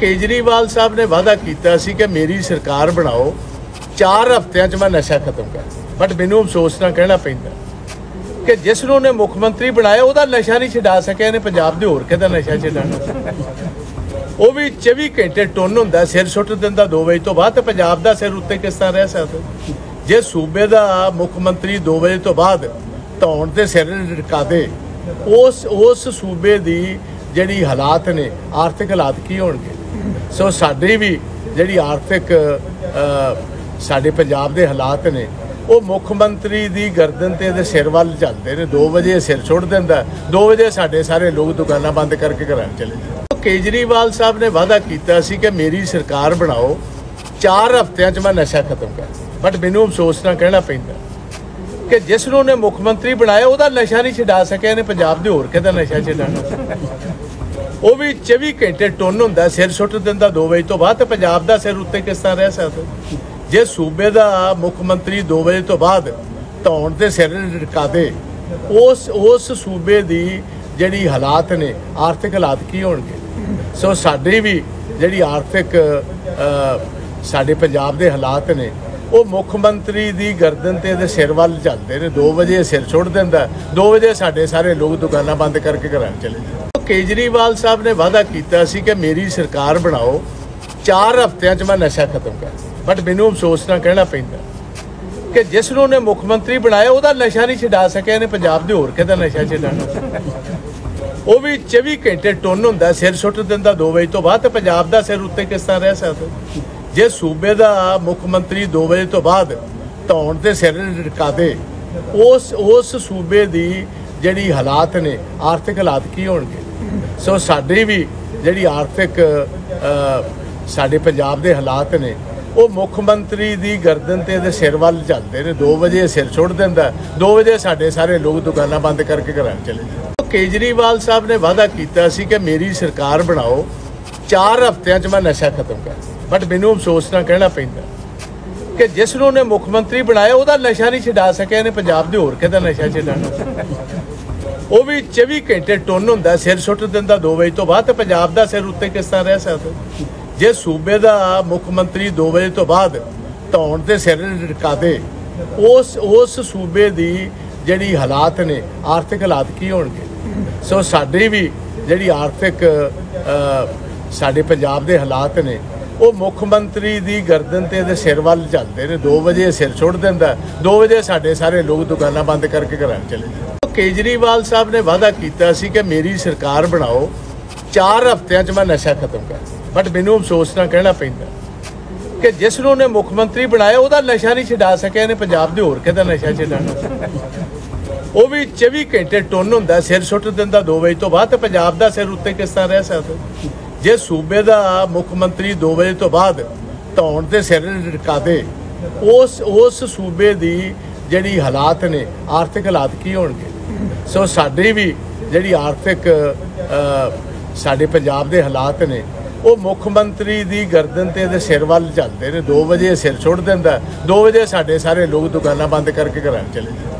ਕੇਜਰੀਵਾਲ ਸਾਹਿਬ ਨੇ ਵਾਅਦਾ ਕੀਤਾ ਸੀ ਕਿ ਮੇਰੀ ਸਰਕਾਰ ਬਣਾਓ। 4 ਹਫ਼ਤਿਆਂ 'ਚ ਮੈਂ ਨਸ਼ਾ ਖਤਮ ਕਰ ਬਟ ਮੈਨੂੰ ਅਫਸੋਸ ਨਾਲ ਕਹਿਣਾ ਪੈਂਦਾ ਕਿ ਜਿਸ ਨੂੰ ਉਹਨੇ ਮੁੱਖ ਮੰਤਰੀ ਬਣਾਇਆ, ਉਹਦਾ ਨਸ਼ਾ ਨਹੀਂ ਛਡਾ ਸਕਿਆ, ਇਹਨੇ ਪੰਜਾਬ ਦੇ ਹੋਰ ਕਿਹਦਾ ਨਸ਼ਾ ਛਡਾਣਾ ਉਹ ਵੀ 24 ਘੰਟੇ ਟੁੰਨ ਹੁੰਦਾ, ਸਿਰ ਸੁੱਟ ਦਿੰਦਾ 2 ਵਜੇ ਤੋਂ ਬਾਅਦ, ਤੇ ਪੰਜਾਬ ਦਾ ਸਿਰ ਉੱਤੇ ਕਿਸ ਤਰ੍ਹਾਂ ਰਹਿ ਸਕਦਾ? ਜੇ ਸੂਬੇ ਦਾ ਮੁੱਖ ਮੰਤਰੀ 2 ਵਜੇ ਤੋਂ ਬਾਅਦ ਧੌਣ ਤੇ ਸਿਰ ਰਟਕਾ ਦੇ, ਉਸ ਉਸ ਸੂਬੇ ਦੀ ਜਿਹੜੀ ਹਾਲਾਤ ਨੇ, ਆਰਥਿਕ ਹਾਲਾਤ ਕੀ ਹੋਣਗੇ? ਸੋ ਸਾਡੀ ਵੀ ਜਿਹੜੀ ਆਰਥਿਕ ਸਾਡੇ ਪੰਜਾਬ ਦੇ ਹਾਲਾਤ ਨੇ, ਉਹ ਮੁੱਖ ਮੰਤਰੀ ਦੀ ਗਰਦਨ ਤੇ ਇਹਦੇ ਸਿਰ ਵੱਲ ਚੱਲਦੇ ਨੇ। 2 ਵਜੇ ਸਿਰ ਛੁੱਟ ਦਿੰਦਾ 2 ਵਜੇ ਸਾਡੇ ਸਾਰੇ ਲੋਕ ਦੁਕਾਨਾਂ ਬੰਦ ਕਰਕੇ ਘਰਾਂ ਨੂੰ ਚਲੇ ਜਾਂਦੇ। ਕੇਜਰੀਵਾਲ ਸਾਹਿਬ ਨੇ ਵਾਅਦਾ ਕੀਤਾ ਸੀ ਕਿ ਮੇਰੀ ਸਰਕਾਰ ਬਣਾਓ 4 ਹਫ਼ਤਿਆਂ 'ਚ ਮੈਂ ਨਸ਼ਾ ਖਤਮ ਕਰ ਬਟ ਮੈਨੂੰ ਅਫਸੋਸ ਨਾਲ ਕਹਿਣਾ ਪੈਂਦਾ ਕਿ ਜਿਸ ਨੂੰ ਉਹਨੇ ਮੁੱਖ ਮੰਤਰੀ ਬਣਾਇਆ, ਉਹਦਾ ਨਸ਼ਾ ਨਹੀਂ ਛਡਾ ਸਕਿਆ, ਇਹਨੇ ਪੰਜਾਬ ਦੇ ਹੋਰ ਕਿਹਦਾ ਨਸ਼ਾ ਛਡਾਣਾ ਉਹ ਵੀ 24 ਘੰਟੇ ਟੁੰਨ ਹੁੰਦਾ, ਸਿਰ ਸੁੱਟ ਦਿੰਦਾ 2 ਵਜੇ ਤੋਂ ਬਾਅਦ, ਤੇ ਪੰਜਾਬ ਦਾ ਸਿਰ ਉੱਤੇ ਕਿਸ ਤਰ੍ਹਾਂ ਰਹਿ ਸਕਦਾ ਜੇ ਸੂਬੇ ਦਾ ਮੁੱਖ ਮੰਤਰੀ 2 ਵਜੇ ਤੋਂ ਬਾਅਦ ਧੌਣ ਤੇ ਸਿਰ ਰਟਕਾ ਦੇ, ਉਸ ਉਸ ਸੂਬੇ ਦੀ ਜਿਹੜੀ ਹਾਲਾਤ ਨੇ, ਆਰਥਿਕ ਹਾਲਾਤ ਕੀ ਹੋਣਗੇ? ਸੋ ਸਾਡੀ ਵੀ ਜਿਹੜੀ ਆਰਥਿਕ ਸਾਡੇ ਪੰਜਾਬ ਦੇ ਹਾਲਾਤ ਨੇ, ਉਹ ਮੁੱਖ ਮੰਤਰੀ ਦੀ ਗਰਦਨ ਤੇ ਇਹਦੇ ਸਿਰ ਵੱਲ ਚੱਲਦੇ ਨੇ। 2 ਵਜੇ ਸਿਰ ਛੁੱਟ ਦਿੰਦਾ 2 ਵਜੇ ਸਾਡੇ ਸਾਰੇ ਲੋਕ ਦੁਕਾਨਾਂ ਬੰਦ ਕਰਕੇ ਘਰਾਂ ਨੂੰ ਚਲੇ ਜਾਂਦੇ ਕੇਜਰੀਵਾਲ ਸਾਹਿਬ ਨੇ ਵਾਅਦਾ ਕੀਤਾ ਸੀ ਕਿ ਮੇਰੀ ਸਰਕਾਰ ਬਣਾਓ 4 ਹਫ਼ਤਿਆਂ 'ਚ ਮੈਂ ਨਸ਼ਾ ਖਤਮ ਕਰ ਬਟ ਮੈਨੂੰ ਅਫਸੋਸ ਨਾਲ ਕਹਿਣਾ ਪੈਂਦਾ ਕਿ ਜਿਸ ਨੂੰ ਉਹਨੇ ਮੁੱਖ ਮੰਤਰੀ ਬਣਾਇਆ, ਉਹਦਾ ਨਸ਼ਾ ਨਹੀਂ ਛਡਾ ਸਕਿਆ, ਇਹਨੇ ਪੰਜਾਬ ਦੇ ਹੋਰ ਕਿਤੇ ਨਸ਼ਾ ਛਡਾਣਾ ਉਹ ਵੀ 24 ਘੰਟੇ ਟੁੰਨ ਹੁੰਦਾ, ਸਿਰ ਸੁੱਟ ਦਿੰਦਾ 2 ਵਜੇ ਤੋਂ ਬਾਅਦ, ਤੇ ਪੰਜਾਬ ਦਾ ਸਿਰ ਉੱਤੇ ਕਿਸ ਤਰ੍ਹਾਂ ਰਹਿ ਸਕਦਾ ਜੇ ਸੂਬੇ ਦਾ ਮੁੱਖ ਮੰਤਰੀ 2 ਵਜੇ ਤੋਂ ਬਾਅਦ ਧੌਣ ਤੇ ਸਿਰ ਰਟਕਾ ਦੇ, ਉਸ ਉਸ ਸੂਬੇ ਦੀ ਜਿਹੜੀ ਹਾਲਾਤ ਨੇ, ਆਰਥਿਕ ਹਾਲਾਤ ਕੀ ਹੋਣਗੇ? ਸੋ ਸਾਡੀ ਵੀ ਜਿਹੜੀ ਆਰਥਿਕ ਸਾਡੇ ਪੰਜਾਬ ਦੇ ਹਾਲਾਤ ਨੇ, ਉਹ ਮੁੱਖ ਮੰਤਰੀ ਦੀ ਗਰਦਨ ਤੇ ਇਹਦੇ ਸਿਰ ਵੱਲ ਚੱਲਦੇ ਨੇ। 2 ਵਜੇ ਸਿਰ ਛੁੱਟ ਦਿੰਦਾ 2 ਵਜੇ ਸਾਡੇ ਸਾਰੇ ਲੋਕ ਦੁਕਾਨਾਂ ਬੰਦ ਕਰਕੇ ਘਰਾਂ ਨੂੰ ਚਲੇ ਜਾਂਦੇ ਕੇਜਰੀਵਾਲ ਸਾਹਿਬ ਨੇ ਵਾਅਦਾ ਕੀਤਾ ਸੀ ਕਿ ਮੇਰੀ ਸਰਕਾਰ ਬਣਾਓ। 4 ਹਫ਼ਤਿਆਂ 'ਚ ਮੈਂ ਨਸ਼ਾ ਖਤਮ ਕਰ ਬਟ ਮੈਨੂੰ ਅਫਸੋਸ ਨਾਲ ਕਹਿਣਾ ਪੈਂਦਾ ਕਿ ਜਿਸ ਨੂੰ ਉਹਨੇ ਮੁੱਖ ਮੰਤਰੀ ਬਣਾਇਆ, ਉਹਦਾ ਨਸ਼ਾ ਨਹੀਂ ਛਡਾ ਸਕਿਆ, ਇਹਨੇ ਪੰਜਾਬ ਦੇ ਹੋਰ ਕਿਹਦਾ ਨਸ਼ਾ ਛਡਾਣਾ ਉਹ ਵੀ 24 ਘੰਟੇ ਟੁੰਨ ਹੁੰਦਾ, ਸਿਰ ਸੁੱਟ ਦਿੰਦਾ 2 ਵਜੇ ਤੋਂ ਬਾਅਦ ਤੇ ਪੰਜਾਬ ਦਾ ਸਿਰ ਉੱਤੇ ਕਿਸ ਤਰ੍ਹਾਂ ਰਹਿ ਸਕਦਾ? ਜੇ ਸੂਬੇ ਦਾ ਮੁੱਖ ਮੰਤਰੀ 2 ਵਜੇ ਤੋਂ ਬਾਅਦ ਧੌਣ ਤੇ ਸਿਰ ਰਟਕਾ ਦੇ, ਉਸ ਉਸ ਸੂਬੇ ਦੀ ਜਿਹੜੀ ਹਾਲਾਤ ਨੇ, ਆਰਥਿਕ ਹਾਲਾਤ ਕੀ ਹੋਣਗੇ? ਸੋ ਸਾਡੀ ਵੀ ਜਿਹੜੀ ਆਰਥਿਕ ਸਾਡੇ ਪੰਜਾਬ ਦੇ ਹਾਲਾਤ ਨੇ, ਉਹ ਮੁੱਖ ਮੰਤਰੀ ਦੀ ਗਰਦਨ ਤੇ ਇਹਦੇ ਸਿਰ ਵੱਲ ਚੱਲਦੇ ਨੇ। 2 ਵਜੇ ਸਿਰ ਛੁੱਟ ਦਿੰਦਾ 2 ਵਜੇ ਸਾਡੇ ਸਾਰੇ ਲੋਕ ਦੁਕਾਨਾਂ ਬੰਦ ਕਰਕੇ ਘਰਾਂ ਨੂੰ ਚਲੇ ਜਾਂਦੇ ਕੇਜਰੀਵਾਲ ਸਾਹਿਬ ਨੇ ਵਾਅਦਾ ਕੀਤਾ ਸੀ ਕਿ ਮੇਰੀ ਸਰਕਾਰ ਬਣਾਓ। 4 ਹਫ਼ਤਿਆਂ 'ਚ ਮੈਂ ਨਸ਼ਾ ਖਤਮ ਕਰ ਬਟ ਮੈਨੂੰ ਅਫਸੋਸ ਨਾਲ ਕਹਿਣਾ ਪੈਂਦਾ ਕਿ ਜਿਸ ਨੂੰ ਉਹਨੇ ਮੁੱਖ ਮੰਤਰੀ ਬਣਾਇਆ, ਉਹਦਾ ਨਸ਼ਾ ਨਹੀਂ ਛਡਾ ਸਕਿਆ, ਇਹਨੇ ਪੰਜਾਬ ਦੇ ਹੋਰ ਕਿਹਦਾ ਨਸ਼ਾ ਛਡਾਣਾ ਉਹ ਵੀ 24 ਘੰਟੇ ਟੁੰਨ ਹੁੰਦਾ, ਸਿਰ ਸੁੱਟ ਦਿੰਦਾ 2 ਵਜੇ ਤੋਂ ਬਾਅਦ, ਤੇ ਪੰਜਾਬ ਦਾ ਸਿਰ ਉੱਤੇ ਕਿਸ ਤਰ੍ਹਾਂ ਰਹਿ ਸਕਦਾ? ਜੇ ਸੂਬੇ ਦਾ ਮੁੱਖ ਮੰਤਰੀ 2 ਵਜੇ ਤੋਂ ਬਾਅਦ ਧੌਣ ਤੇ ਸਿਰ ਰਟਕਾ ਦੇ, ਉਸ ਉਸ ਸੂਬੇ ਦੀ ਜਿਹੜੀ ਹਾਲਾਤ ਨੇ, ਆਰਥਿਕ ਹਾਲਾਤ ਕੀ ਹੋਣਗੇ? ਸੋ ਸਾਡੀ ਵੀ ਜਿਹੜੀ ਆਰਥਿਕ ਸਾਡੇ ਪੰਜਾਬ ਦੇ ਹਾਲਾਤ ਨੇ, ਉਹ ਮੁੱਖ ਮੰਤਰੀ ਦੀ ਗਰਦਨ ਤੇ ਇਹਦੇ ਸਿਰ ਵੱਲ ਚੱਲਦੇ ਨੇ। 2 ਵਜੇ ਸਿਰ ਛੁੱਟ ਦਿੰਦਾ 2 ਵਜੇ ਸਾਡੇ ਸਾਰੇ ਲੋਕ ਦੁਕਾਨਾਂ ਬੰਦ ਕਰਕੇ ਘਰਾਂ ਨੂੰ ਚਲੇ ਜਾਂਦੇ